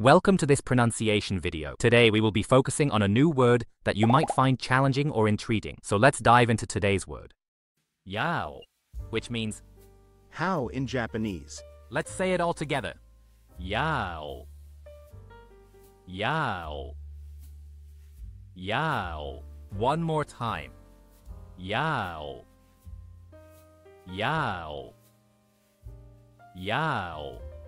Welcome to this pronunciation video. Today we will be focusing on a new word that you might find challenging or intriguing. So let's dive into today's word. Yaao, which means Hao in Japanese? let's say it all together. Yaao. Yaao. Yaao. One more time. Yaao. Yaao. Yaao.